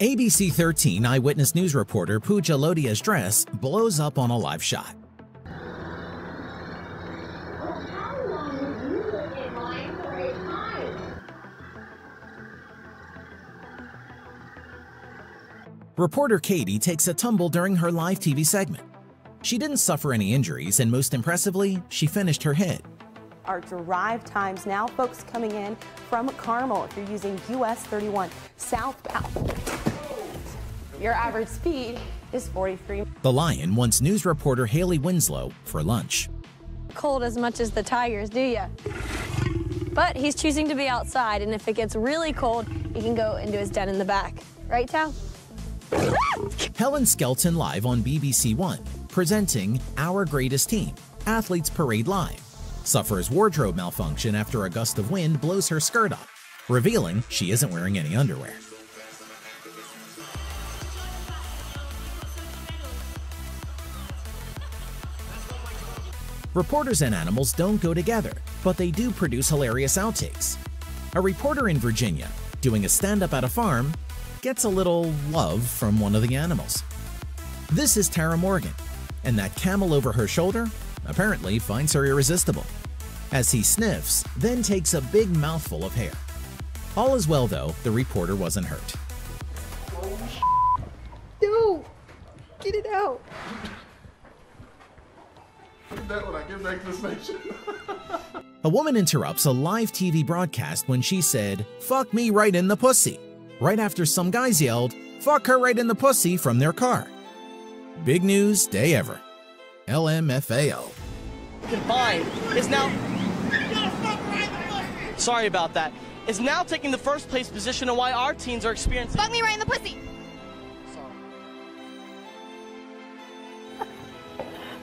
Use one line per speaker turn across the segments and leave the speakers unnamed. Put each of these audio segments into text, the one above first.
ABC 13 eyewitness news reporter Pooja Lodhia's dress blows up on a live shot. Reporter Katie takes a tumble during her live TV segment. She didn't suffer any injuries, and most impressively, she finished her hit.
Our drive times now, folks coming in from Carmel if you're using US 31 southbound. Your average speed is 43.
The Lion wants news reporter Hailey Winslow for lunch.
Cold as much as the Tigers, do ya? But he's choosing to be outside, and if it gets really cold, he can go into his den in the back. Right, Tal?
Helen Skelton live on BBC One, presenting Our Greatest Team, Athletes Parade Live. Suffers wardrobe malfunction after a gust of wind blows her skirt up, revealing she isn't wearing any underwear. Reporters and animals don't go together, but they do produce hilarious outtakes. A reporter in Virginia, doing a stand-up at a farm, gets a little love from one of the animals. This is Tara Morgan, and that camel over her shoulder apparently finds her irresistible. As he sniffs, then takes a big mouthful of hair. All is well though, the reporter wasn't hurt.
No! Get it out!
That when I get back to the station.
A woman interrupts a live TV broadcast when she said, fuck me right in the pussy, right after some guys yelled, fuck her right in the pussy from their car. Big news day ever. LMFAO.
Fine is now. Sorry about that. Is now taking the first place position on why our teens are experiencing.
Fuck me right in the pussy. Sorry.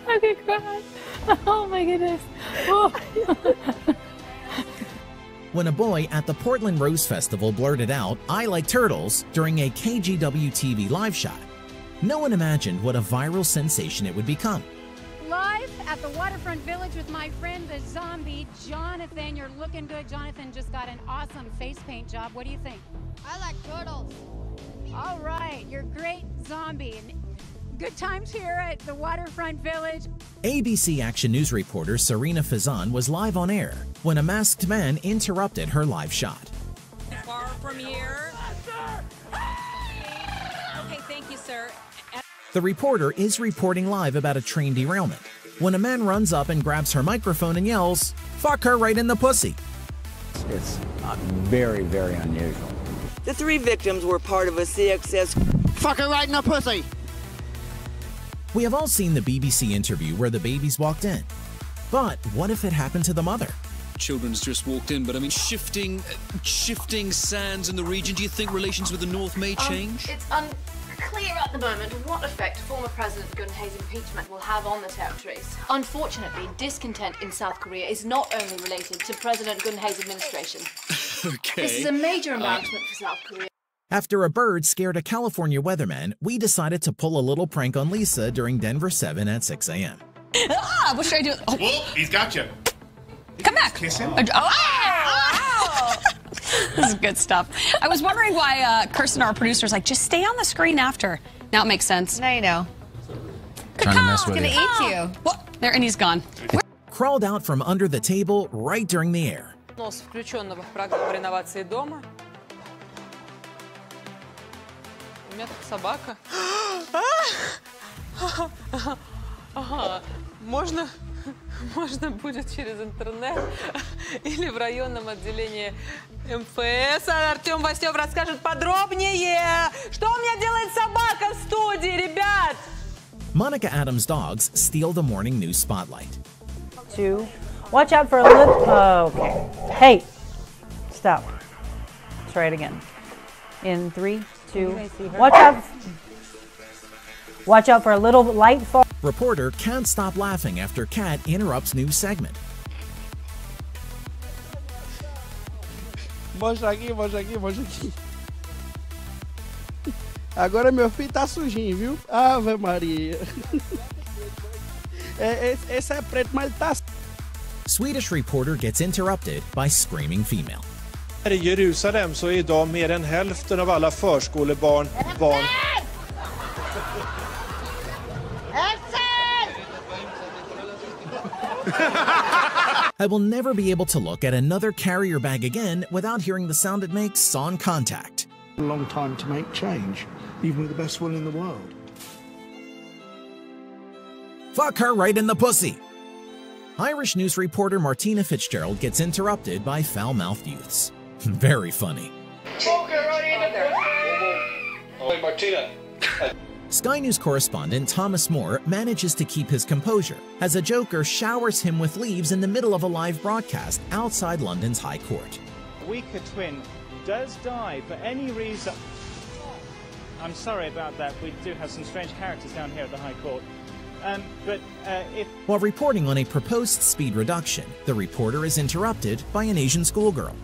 I could cry. Oh my goodness. Oh.
when a boy at the Portland Rose Festival blurted out, I like turtles, during a KGW TV live shot. No one imagined what a viral sensation it would become.
Live at the Waterfront Village with my friend the zombie, Jonathan. You're looking good. Jonathan just got an awesome face paint job. What do you think?
I like turtles.
All right, you're great zombie. Good times here at the Waterfront Village.
ABC Action News reporter Sarina Fazan was live on air when a masked man interrupted her live shot.
Far from here. Okay, thank you, sir.
The reporter is reporting live about a train derailment when a man runs up and grabs her microphone and yells, Fuck her right in the pussy.
It's uh, very, very unusual.
The three victims were part of a CSX
Fuck her right in the pussy.
We have all seen the BBC interview where the babies walked in. But what if it happened to the mother?
Children's just walked in, but I mean, shifting, uh, shifting sands in the region. Do you think relations with the North may change?
Um, it's unclear at the moment what effect former President Geun-hye's impeachment will have on the territories. Unfortunately, discontent in South Korea is not only related to President Geun-hye's administration.
okay.
This is a major embarrassment for South Korea.
After a bird scared a California weatherman, we decided to pull a little prank on Lisa during Denver 7 at 6 a.m.
Ah, what should I do? Oh.
Whoop, he's got you.
Come back.
Kiss him.
Uh, oh. this is good stuff. I was wondering why uh, Kirsten, our producer, is like, just stay on the screen after. Now it makes sense.
Now you know.
Trying to mess
with gonna
you.
eat you.
Well, there, and he's gone.
Crawled out from under the table right during the air.
Меня тут собака. Ага. Можно, можно будет через интернет или в районном отделении МФС. А Артем Васев расскажет подробнее. Что у меня делает собака в студии, ребят?
Monica Adams' dogs steal the morning news spotlight.
Two. Watch out for a little. Oh, okay. Hey, stop. Try it again. In three, two. Watch out. Watch out for a little light fall.
Reporter can't stop laughing after cat interrupts new segment.
Mostra aqui, mostra aqui, mostra aqui. Agora meu filho tá sujinho, viu? Ave Maria. É, esse, esse é preto, mas ele tá.
Swedish reporter gets interrupted by screaming female.
Här i Jerusalem så är idag mer än hälften av alla förskolebarn barn.
I will never be able to look at another carrier bag again without hearing the sound it makes on contact.
A long time to make change, even with the best will in the world.
Fuck her right in the pussy! Irish news reporter Martina Fitzgerald gets interrupted by foul mouthed youths. Very funny. Sky News correspondent Thomas Moore manages to keep his composure as a joker showers him with leaves in the middle of a live broadcast outside London's High Court.
weaker twin does die for any reason. I'm sorry about that. We do have some strange characters down here at the High Court. Um, but uh, if
While reporting on a proposed speed reduction, the reporter is interrupted by an Asian schoolgirl.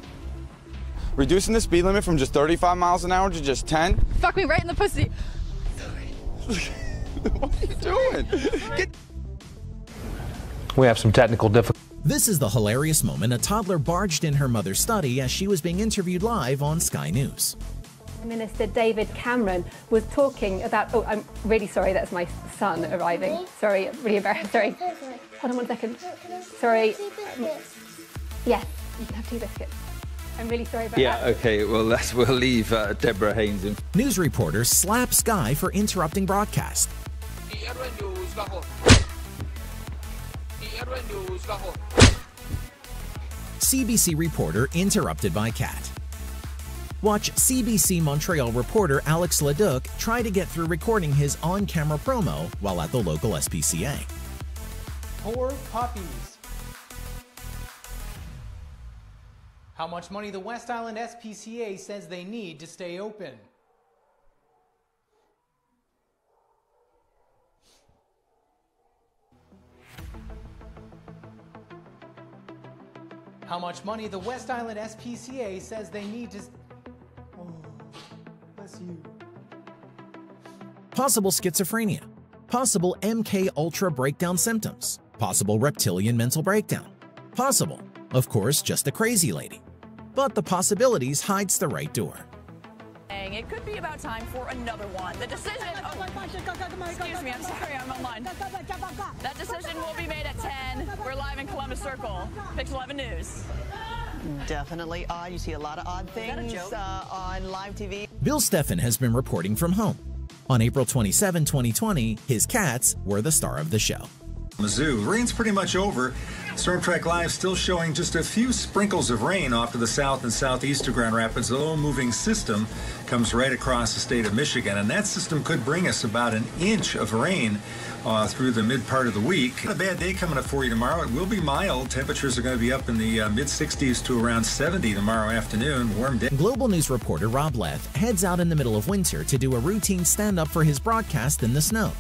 Reducing the speed limit from just 35 miles an hour to just 10?
Fuck me right in the pussy.
what are you doing? Get
We have some technical difficulties.
This is the hilarious moment a toddler barged in her mother's study as she was being interviewed live on Sky News.
Minister David Cameron was talking about. Oh, I'm really sorry. That's my son arriving. Sorry, really embarrassed. Sorry. Hold on one second. Sorry. Um, yes, you can have two biscuits. I'm really sorry about
Yeah,
that.
Yeah, okay, well, that's, we'll leave uh, Deborah Haynes in.
News reporter slaps Sky for interrupting broadcast. CBC reporter interrupted by cat. Watch CBC Montreal reporter Alex Leduc try to get through recording his on camera promo while at the local SPCA.
Poor puppies. How much money the West Island SPCA says they need to stay open. How much money the West Island SPCA says they need to. Oh, bless you.
Possible schizophrenia. Possible MK Ultra breakdown symptoms. Possible reptilian mental breakdown. Possible, of course, just a crazy lady. But the possibilities hides the right door.
It could be about time for another one. The decision. Oh, excuse me, I'm sorry, I'm online. That decision will be made at 10. We're live in Columbus Circle. Pix 11 News.
Definitely odd. You see a lot of odd things uh, on live TV.
Bill Steffen has been reporting from home. On April 27, 2020, his cats were the star of the show.
Mizzou. Rain's pretty much over. Storm Track Live still showing just a few sprinkles of rain off to the south and southeast of Grand Rapids. A low moving system comes right across the state of Michigan, and that system could bring us about an inch of rain uh, through the mid part of the week. A bad day coming up for you tomorrow. It will be mild. Temperatures are going to be up in the uh, mid 60s to around 70 tomorrow afternoon. Warm day.
Global News reporter Rob Leth heads out in the middle of winter to do a routine stand up for his broadcast in the snow.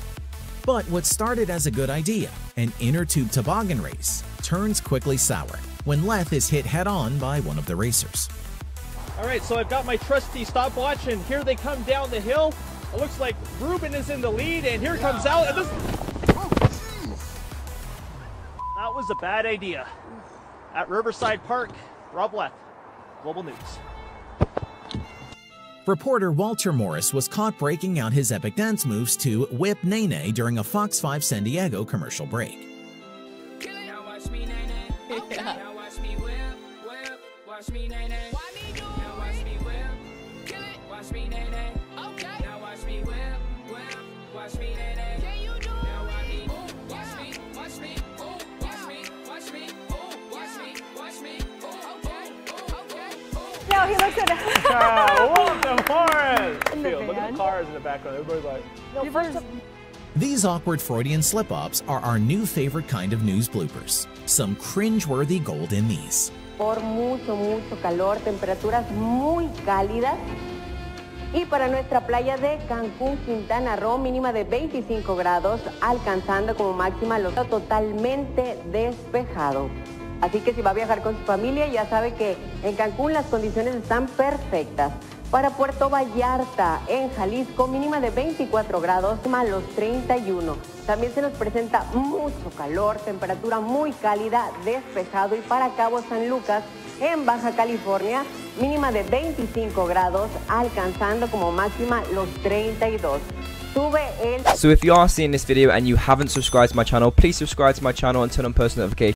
But what started as a good idea, an inner tube toboggan race, turns quickly sour when Leth is hit head on by one of the racers.
All right, so I've got my trusty stopwatch, and here they come down the hill. It looks like Ruben is in the lead, and here comes this... That was a bad idea. At Riverside Park, Rob Leth, Global News.
Reporter Walter Morris was caught breaking out his epic dance moves to Whip Nae Nae during a Fox 5 San Diego commercial break.
It.
No, he looks at
Walter Morris!
In the
Feel, look at the cars in the background. Everybody's like,
No, first,
These awkward Freudian slip ups are our new favorite kind of news bloopers. Some cringe-worthy gold in these.
Por mucho, mucho calor, temperaturas muy cálidas. Y para nuestra playa de Cancún, Quintana Roo, mínima de 25 grados, alcanzando como máxima los totalmente despejado. Así que si va a viajar con su familia, ya sabe que en Cancún las condiciones están perfectas. Para Puerto Vallarta, en Jalisco, mínima de 24 grados, más los 31. También se nos presenta mucho calor, temperatura muy cálida, despejado. Y para Cabo San Lucas, En Baja California, mínima de 25 grados, alcanzando como máxima los 32. Sube el
So if you are seeing this video and you haven't subscribed to my channel, please subscribe to my channel and turn on post notifications.